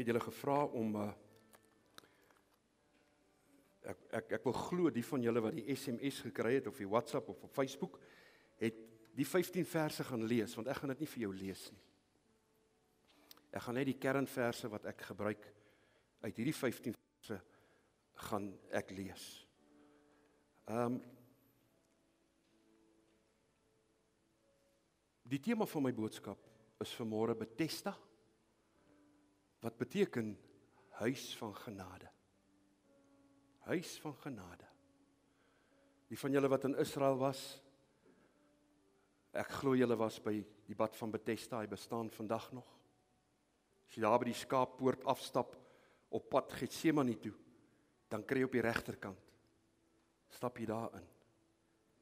Ek het julle gevra om uh ek ek ek wil glo die van julle wat die SMS gekry het of die WhatsApp of op Facebook het die 15 verse gaan lees want ek gaan dit nie vir jou lees nie. Ek gaan net die kernverse wat ek gebruik uit hierdie 15 verse gaan ek lees. Ehm um, Die tema van my boodskap is vanmôre Bethesda wat beteken huis van genade. Huis van genade. Die van julle wat in Israel was, ek glo julle was by die bad van Bethesda, hy bestaan vandag nog. As jy daar by die skaappoort afstap op pad Getsemane toe, dan kry jy op die regterkant. Stap jy daarin.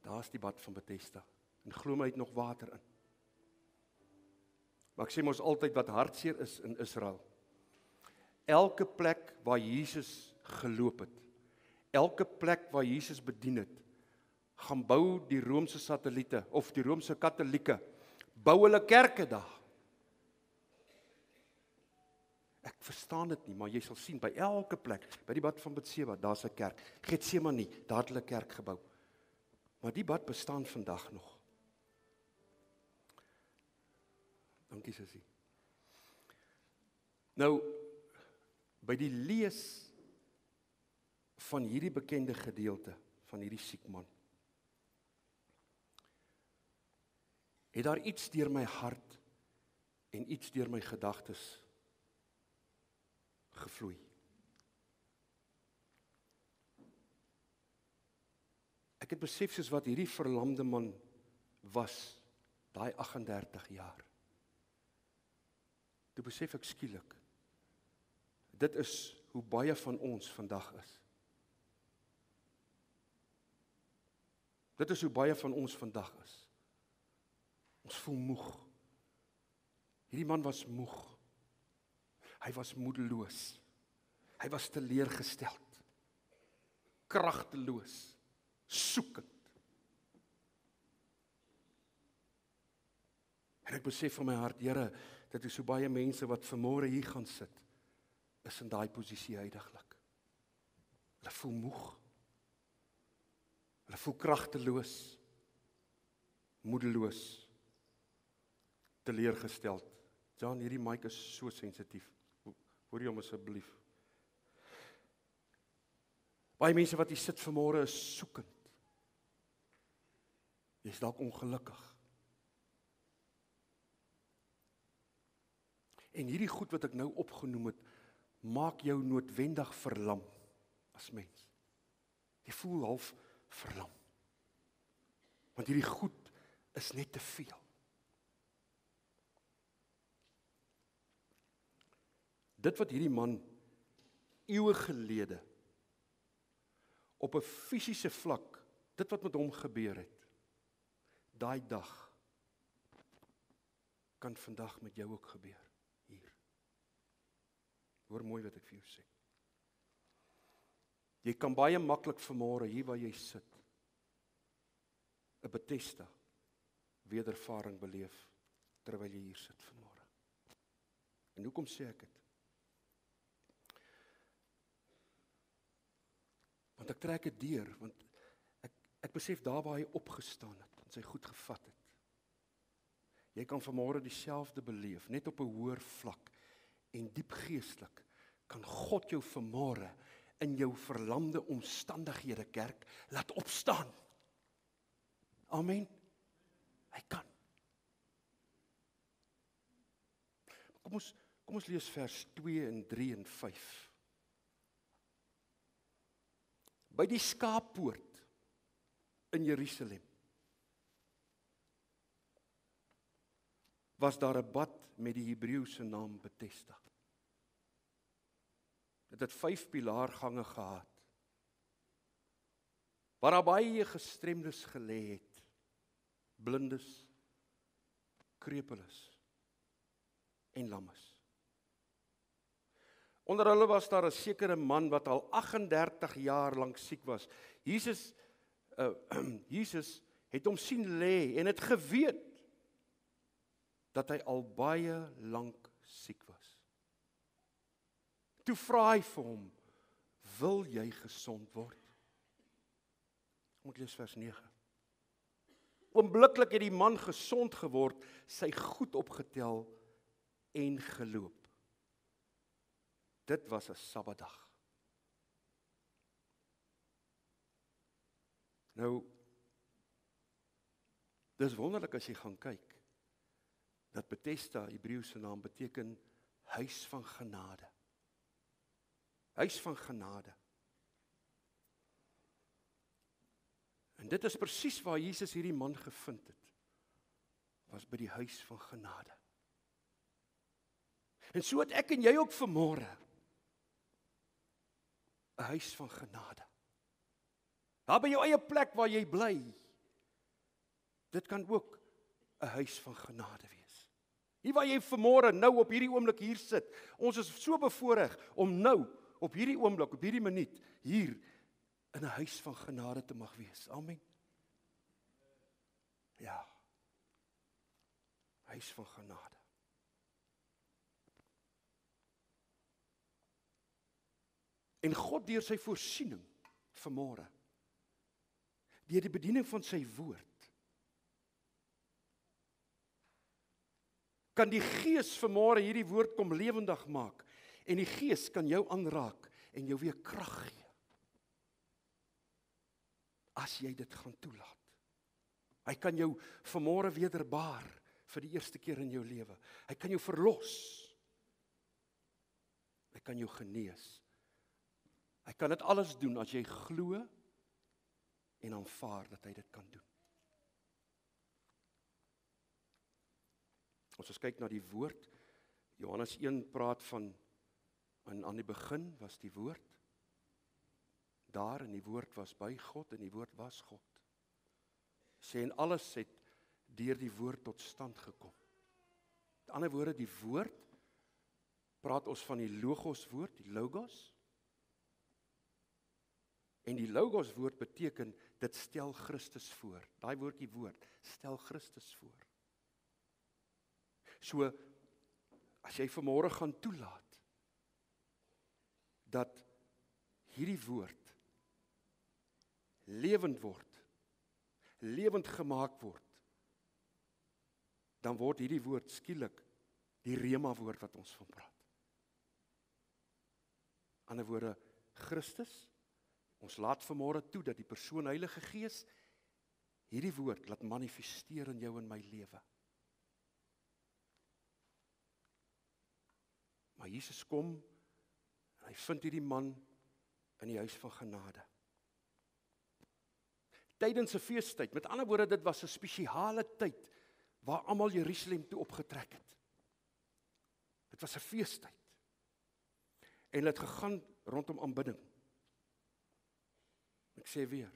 Daar's die bad van Bethesda. En glo my, het nog water in. Maar ek sê mos altyd wat hartseer is in Israel. Elke plek waar Jesus geloop het, elke plek waar Jesus bedien het, gaan bou die Romeinse satelliete of die Romeinse Katolieke bou hulle kerke daar. Ek verstaan dit nie, maar jy sal sien by elke plek, by die bad van Betseba, daar's 'n kerk. Getsemane, daar het hulle kerk gebou. Maar die bad bestaan vandag nog. Dankie sussie. Nou by die lees van hierdie bekende gedeelte van hierdie siek man het daar iets deur my hart en iets deur my gedagtes gevloei. Ek het besef soos wat hierdie verlamde man was daai 38 jaar. Toe besef ek skielik dit is hoe baie van ons vandag is. Dit is hoe baie van ons vandag is. Ons voel moeg. Hierdie man was moeg. Hy was moedeloos. Hy was teleurgesteld. Kragteloos. Soekend. En ek besef van my hart, Here, dit is so baie mense wat vanmôre hier gaan sit is in daai posisie heidaglik. Hulle voel moeg. Hulle voel kragteloos. Moedeloos. Teleurgesteld. Jan, hierdie mic is so sensitief. Hoor jy hom asseblief? Baie mense wat hier sit vanmôre is soekend. Jy's dalk ongelukkig. En hierdie goed wat ek nou opgenoem het, maak jou noodwendig verlam as mens. Jy voel half verlam. Want hierdie goed is net te veel. Dit wat hierdie man eeue gelede op 'n fisiese vlak, dit wat met hom gebeur het, daai dag kan vandag met jou ook gebeur. Hoor mooi wat ek vir jou sê. Jy kan baie maklik vanmôre hier waar jy sit 'n Bethesda wedervaring beleef terwyl jy hier sit vanmôre. En hoekom sê ek dit? Want ek trek dit deur want ek ek besef daar waar hy opgestaan het en sy goed gevat het. Jy kan vanmôre dieselfde beleef net op 'n hoër vlak en diep geestelik kan God jou vermore in jou verlamde omstandighede kerk laat opstaan. Amen. Hy kan. Kom ons kom ons lees vers 2 en 3 en 5. By die skaappoort in Jerusalem was daar 'n bad met die Hebreëse naam Bethesda. Dit het vyf pilaargange gehad. Waar daar baie gestremdes gelê het. Blindes, krepeles en lammes. Onder hulle was daar 'n sekere man wat al 38 jaar lank siek was. Jesus uh Jesus het hom sien lê en het geweet dat hy al baie lank siek was. Toe vra hy vir hom: "Wil jy gesond word?" Kom ek lees vers 9. Oombliklik het die man gesond geword, sy goed opgetel en geloop. Dit was 'n Sabbatdag. Nou Dis wonderlik as jy gaan kyk dat Bethesda Hebreëse naam beteken huis van genade. Huis van genade. En dit is presies waar Jesus hierdie man gevind het. Was by die huis van genade. En so het ek en jy ook vanmôre 'n huis van genade. Daar by jou eie plek waar jy bly. Dit kan ook 'n huis van genade wees. Hier waar jy vanmôre nou op hierdie oomblik hier sit. Ons is so bevoorreg om nou op hierdie oomblik, op hierdie minuut hier in 'n huis van genade te mag wees. Amen. Ja. Huis van genade. En God deur sy voorsiening vanmôre deur die bediening van sy woord kan die gees vanmôre hierdie woord kom lewendig maak en die gees kan jou aanraak en jou weer krag gee as jy dit gaan toelaat. Hy kan jou vanmôre wederbaar vir die eerste keer in jou lewe. Hy kan jou verlos. Hy kan jou genees. Hy kan dit alles doen as jy glo en aanvaar dat hy dit kan doen. Ons as kyk na die woord Johannes 1 praat van aan aan die begin was die woord. Daar in die woord was by God en die woord was God. Sê en alles het deur die woord tot stand gekom. Met ander woorde die woord praat ons van die logos woord, die logos. En die logos woord beteken dit stel Christus voor. Daai woordjie woord stel Christus voor. So as jy vanmôre gaan toelaat dat hierdie woord lewend word lewend gemaak word dan word hierdie woord skielik die rema woord wat ons van praat. Ander woorde Christus ons laat vanmôre toe dat die persoon Heilige Gees hierdie woord laat manifesteer in jou en my lewe. Maar Jesus kom hy vind hierdie man in die huis van genade. Tydens 'n feestyd, met ander woorde dit was 'n spesiale tyd waar almal Jerusalem toe opgetrek het. Dit was 'n feestyd. En dit gegaan rondom aanbidding. Ek sê weer.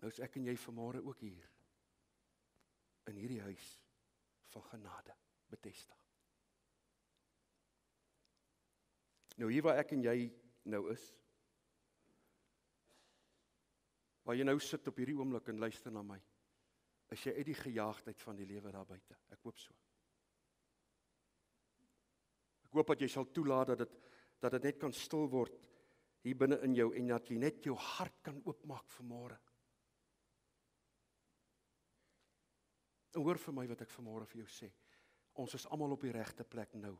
Nou is ek en jy vanmôre ook hier in hierdie huis van genade, Bethesda. Nou hier waar ek en jy nou is. Waar jy nou sit op hierdie oomblik en luister na my. Is jy uit die gejaagdheid van die lewe daar buite? Ek hoop so. Ek hoop dat jy sal toelaat dat dit dat dit net kan stil word hier binne in jou en dat jy net jou hart kan oopmaak vir môre. Hoor vir my wat ek vanmôre vir jou sê. Ons is almal op die regte plek nou.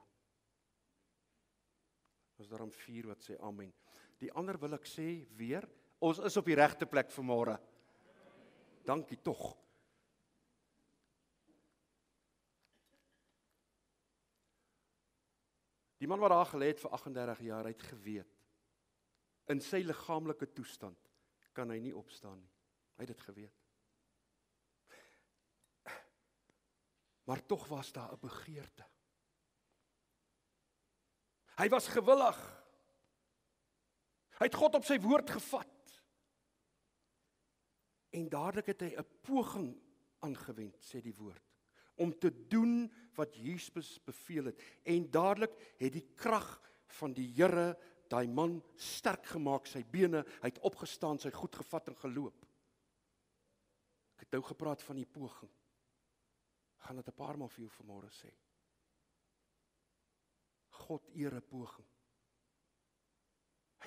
Ons daarom vier wat sê amen. Die ander wil ek sê weer, ons is op die regte plek vir môre. Dankie tog. Die man wat daar gelê het vir 38 jaar, het geweet in sy liggaamlike toestand kan hy nie opstaan nie. Hy het dit geweet. Maar tog was daar 'n begeerte. Hy was gewillig. Hy het God op sy woord gevat. En dadelik het hy 'n poging aangewend, sê die woord, om te doen wat Jesus beveel het. En dadelik het die krag van die Here daai man sterk gemaak, sy bene, hy het opgestaan, sy goed gevat en geloop. Ek het nou gepraat van die poging. Gaan dit 'n paar maal vir jou vanmôre sê. God eer 'n poging.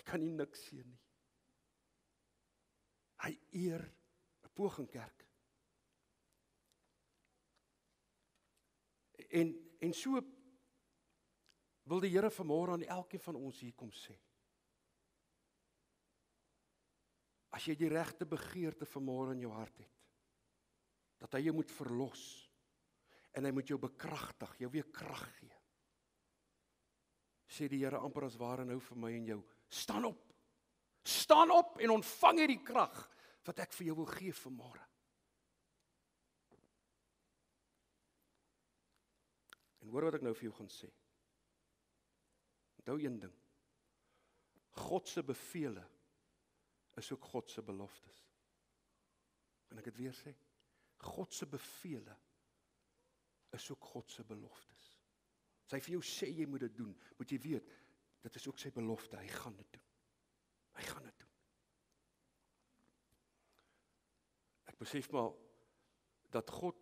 kan nie niks sien nie. Hy eer 'n pogingkerk. En en so wil die Here vanmôre aan elkeen van ons hier kom sê. As jy die regte begeerte vanmôre in jou hart het, dat hy jou moet verlos en hy moet jou bekragtig, jou weer krag gee. Sê die Here amper as ware nou vir my en jou, staan op. Staan op en ontvang hierdie krag wat ek vir jou wil gee vanmôre. En hoor wat ek nou vir jou gaan sê. Onthou een ding. God se beveelings is ook God se beloftes. Kan ek dit weer sê? God se beveelings is ook God se beloftes. As hy vir jou sê jy moet dit doen, moet jy weet dit is ook sy belofte, hy gaan dit doen. Hy gaan dit doen. Ek besef maar dat God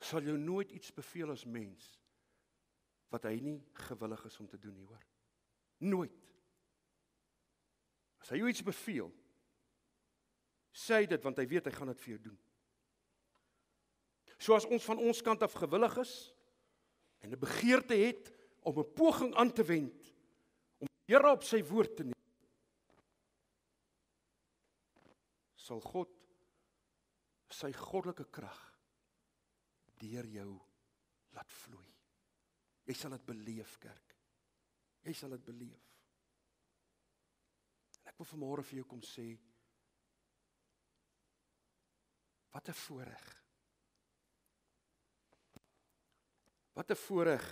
sal jou nooit iets beveel as mens wat hy nie gewillig is om te doen nie, hoor. Nooit. As hy jou iets beveel, sê dit want hy weet hy gaan dit vir jou doen. So as ons van ons kant af gewillig is en 'n begeerte het om 'n poging aan te wend om die Here op sy woord te neem, sal God sy goddelike krag deur jou laat vloei. Jy sal dit beleef, kerk. Jy sal dit beleef. En ek wil vanmôre vir jou kom sê wat 'n voorreg. Wat 'n voorreg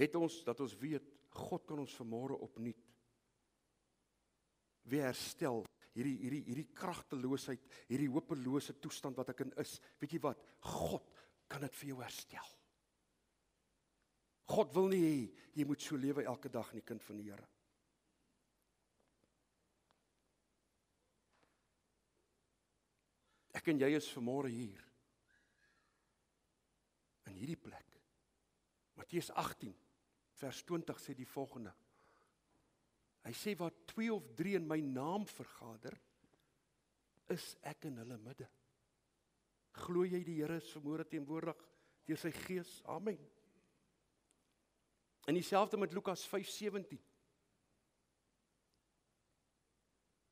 het ons dat ons weet God kan ons vanmôre opnuut weer herstel hierdie hierdie hierdie kragteloosheid, hierdie hopelose toestand wat ek in is. Weet jy wat? God kan dit vir jou herstel. God wil nie hê jy moet so lewe elke dag in die kind van die Here. Ek en jy is vanmôre hier. In hierdie plek. Matteus 18 vers 20 sê die volgende: Hy sê waar 2 of 3 in my naam vergader, is ek in hulle midde. Glo jy die Here is vermoere teenwoordig deur sy gees? Amen. En dieselfde met Lukas 5:17.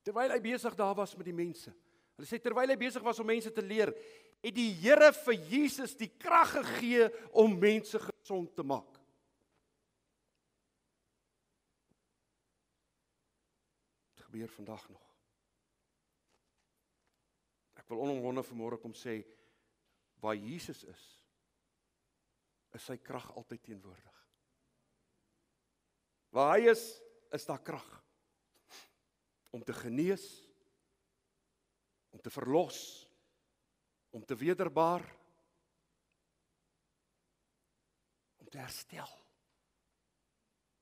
Terwyl hy besig daar was met die mense. Hulle sê terwyl hy besig was om mense te leer, het die Here vir Jesus die krag gegee om mense gesond te maak. gebeur vandag nog. Ek wil onomwonde vanmôre kom sê waar Jesus is, is sy krag altyd teenwoordig. Waar hy is, is daar krag om te genees, om te verlos, om te wederbaar, om te herstel.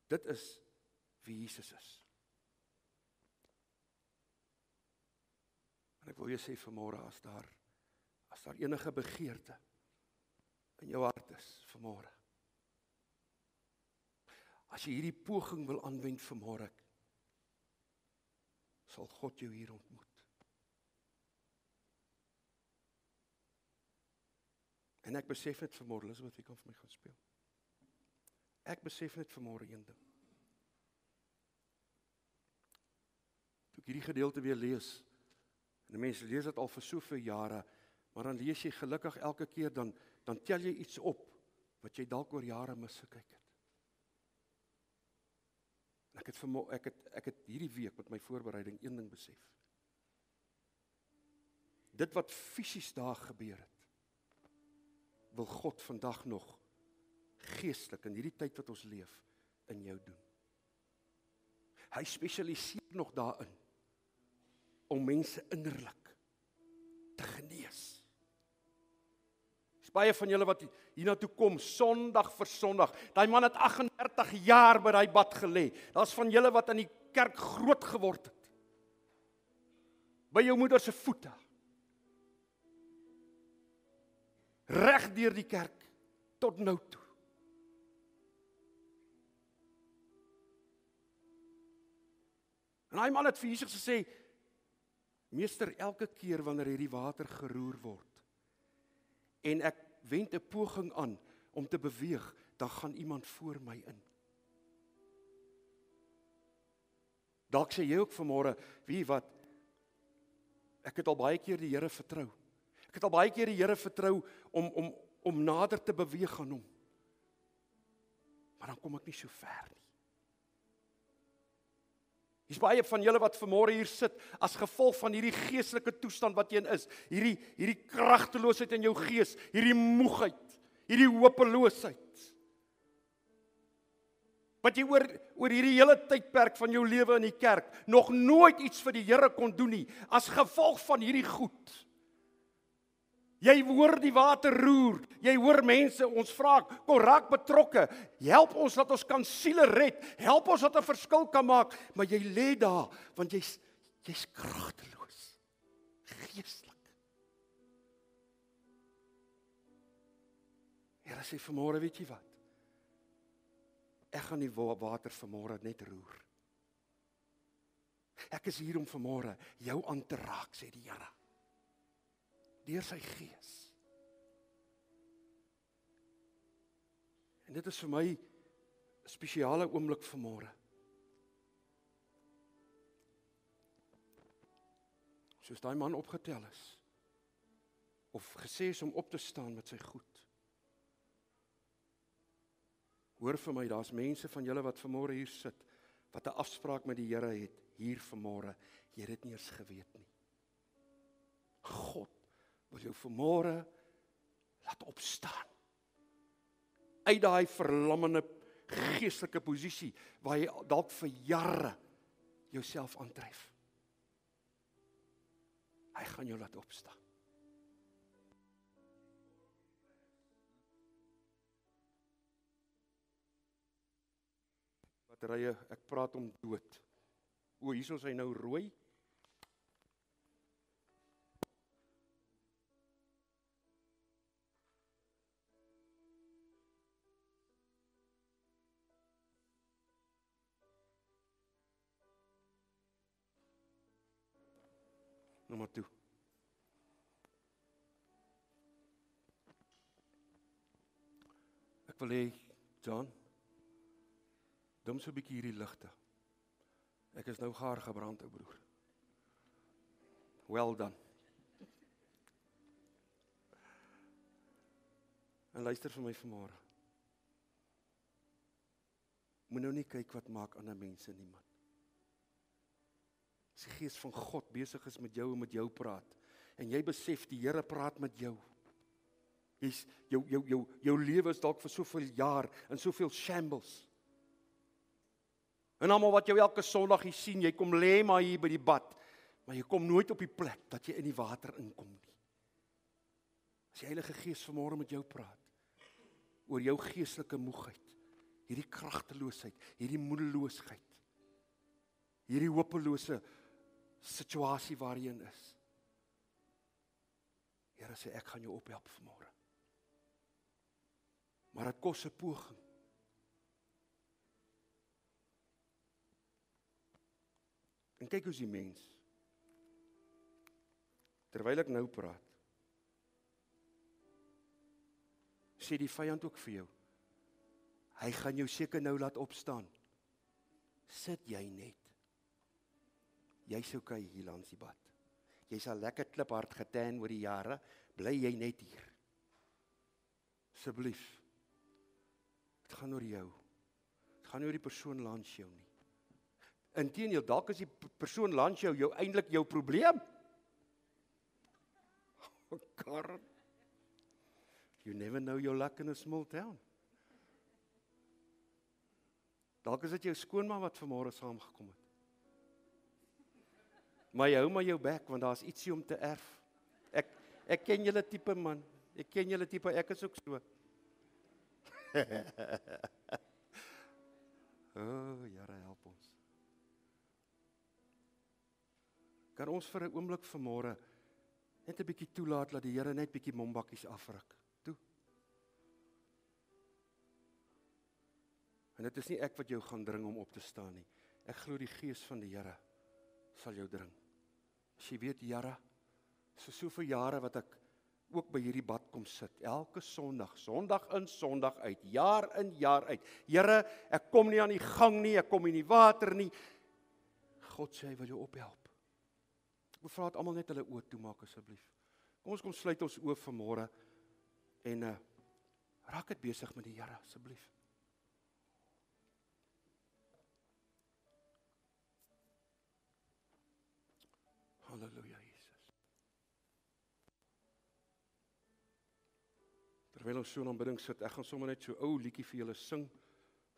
Dit is wie Jesus is. En ek wil jou sê vanmôre as daar as daar enige begeerte in jou hart is vanmôre. As jy hierdie poging wil aanwend vanmôre sal God jou hier ontmoet. En ek besef dit vanmôre, Elisabeth, jy kan vir my gaan speel. Ek besef net vanmôre een ding. Toe ek hierdie gedeelte weer lees, En mense lees dit al vir soveel jare, maar dan lees jy gelukkig elke keer dan dan tel jy iets op wat jy dalk oor jare misgekyk het. En ek het vir ek het ek het hierdie week met my voorbereiding een ding besef. Dit wat fisies daar gebeur het, wil God vandag nog geestelik in hierdie tyd wat ons leef in jou doen. Hy spesialiseer nog daarin om mense innerlik te genees. Dis baie van julle wat hiernatoe kom Sondag vir Sondag. Daai man het 38 jaar by daai bad gelê. Daar's van julle wat aan die kerk groot geword het. By jou moeder se voete. Reg deur die kerk tot nou toe. En daai man het vir Jesus gesê: "Meester, elke keer wanneer hierdie water geroer word en ek wend 'n poging aan om te beweeg, dan gaan iemand voor my in." Dalk sê jy ook vanmôre, wie wat ek het al baie keer die Here vertrou. Ek het al baie keer die Here vertrou om om om nader te beweeg aan hom. Maar dan kom ek nie so ver nie. Hier's baie van julle wat vanmôre hier sit as gevolg van hierdie geestelike toestand wat jy in is. Hierdie hierdie kragteloosheid in jou gees, hierdie moegheid, hierdie hopeloosheid. Wat jy oor oor hierdie hele tydperk van jou lewe in die kerk nog nooit iets vir die Here kon doen nie as gevolg van hierdie goed. Jy hoor die water roer. Jy hoor mense ons vra, kom raak betrokke. Help ons dat ons kan siele red. Help ons dat 'n verskil kan maak, maar jy lê daar want jy's jy's kragteloos. Geestelik. Here sê vanmôre, weet jy wat? Ek gaan die water vanmôre net roer. Ek is hier om vanmôre jou aan te raak, sê die Here deur sy gees. En dit is vir my 'n spesiale oomblik vanmôre. Soos daai man opgetel is of gesê is om op te staan met sy goed. Hoor vir my, daar's mense van julle wat vanmôre hier sit wat 'n afspraak met die Here het hier vanmôre. Jy het dit nie eens geweet nie. God wil jou vanmôre laat opstaan. Uit daai verlammende geestelike posisie waar jy dalk vir jare jouself aandryf. Hy gaan jou laat opstaan. Batterye, ek praat om dood. O, hier is hy nou rooi. Wil hê John dom so 'n bietjie hierdie ligte. Ek is nou gaar gebrand ou broer. Well done. En luister vir my vanmôre. Moet nou nie kyk wat maak ander mense nie man. As die gees van God besig is met jou en met jou praat en jy besef die Here praat met jou. Jy's jou jou jou jou lewe is dalk vir soveel jaar in soveel shambles. En almal wat jou elke Sondag hier sien, jy kom lê maar hier by die bad, maar jy kom nooit op die plek dat jy in die water inkom nie. As die Heilige Gees vanmôre met jou praat oor jou geestelike moegheid, hierdie kragteloosheid, hierdie moedeloosheid, hierdie hopelose situasie waar jy is. Here sê ek gaan jou ophelp vanmôre. Maar dit kos 'n poging. En kyk hoe's die mens. Terwyl ek nou praat. Sê die vyand ook vir jou. Hy gaan jou seker nou laat opstaan. Sit jy net jy's okay hier langs die pad. Jy's al lekker kliphard getan oor die jare, bly jy net hier. Asseblief. Dit gaan oor jou. Dit gaan oor die persoon langs jou nie. Inteendeel, dalk is die persoon langs jou jou eintlik jou probleem. Kar. You never know your luck in a small town. Dalk is dit jou skoonma wat vanmôre saamgekom het. Maar jy hou maar jou bek want daar's ietsie om te erf. Ek ek ken julle tipe man. Ek ken julle tipe. Ek is ook so. O, oh, Here help ons. Kan ons vir 'n oomblik vanmôre net 'n bietjie toelaat dat die Here net bietjie mombakkies afruk. Toe. En dit is nie ek wat jou gaan dring om op te staan nie. Ek glo die gees van die Here sal jou dring. As jy weet, Here, so soveel jare wat ek ook by hierdie bad kom sit, elke Sondag, Sondag in, Sondag uit, jaar in, jaar uit. Here, ek kom nie aan die gang nie, ek kom in die water nie. God sê hy wil jou ophelp. Ek vra dit almal net hulle oë toemaak asseblief. Kom ons kom sluit ons oë vir môre en uh raak dit besig met die Here asseblief. Halleluja Terwyl ons so in aanbidding sit, ek gaan sommer net so ou liedjie vir julle sing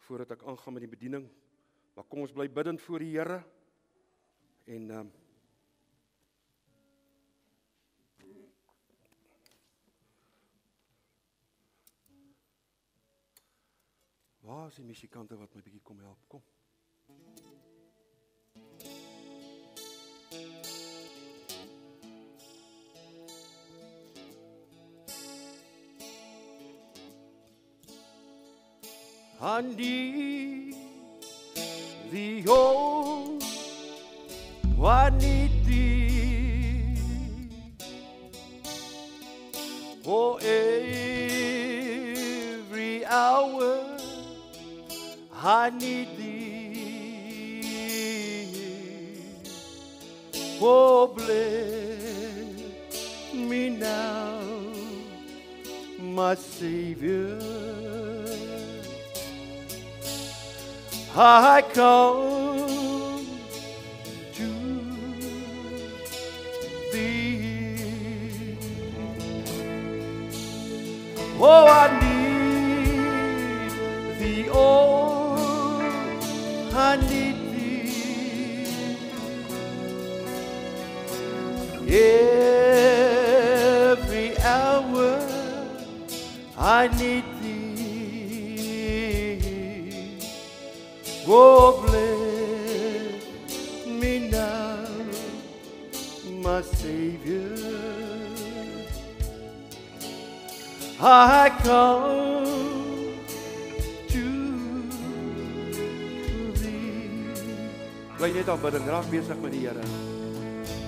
voordat ek aangaan met die bediening. Maar kom ons bly bidtend voor die Here. En ehm um, Waar is die musikante wat my bietjie kom help? Kom. and Oh, I Bly net aan bidding, raak besig met die Here.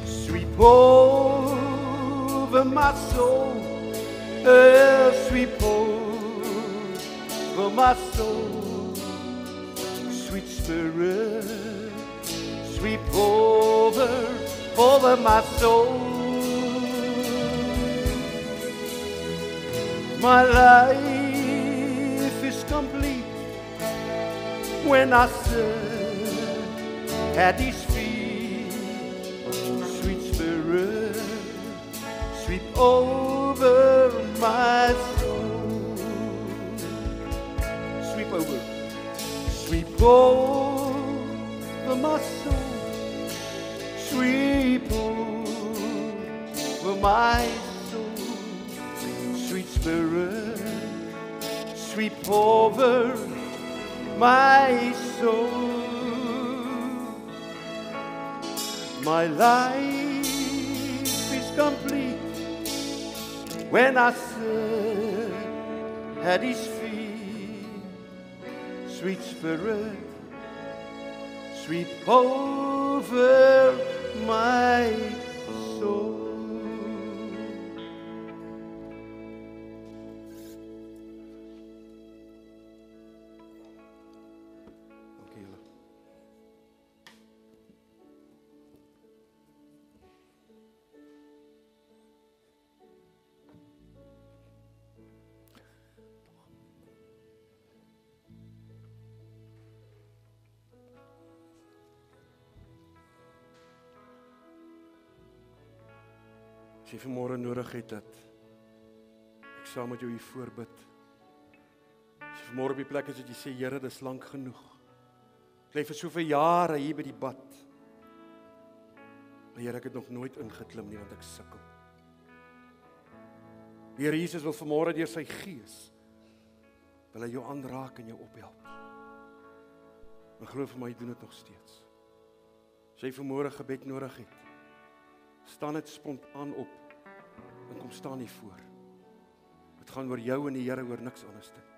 Sweep over my soul, uh, sweep over my soul. Sweet spirit sweep over, over my soul. My life is complete when I sit at His feet. Sweet Spirit, sweep over my soul. Sweep over, sweep over my soul, sweep over my soul, sweet spirit, sweep over my soul. My life is complete when I sit at His feet, sweet spirit sweep over my soul. As jy vanmôre nodig het dat ek saam met jou hier voorbid. As jy vanmôre op die plek is dat jy sê Here, dis lank genoeg. Ek lê vir soveel jare hier by die bad. Maar Here, ek het nog nooit ingeklim nie want ek sukkel. Here Jesus wil vanmôre deur sy gees wil hy jou aanraak en jou ophelp. En glo vir my, hy doen dit nog steeds. As jy vanmôre gebed nodig het, staan dit spontaan op en kom staan hier voor. Dit gaan oor jou en die Here oor niks anders nie.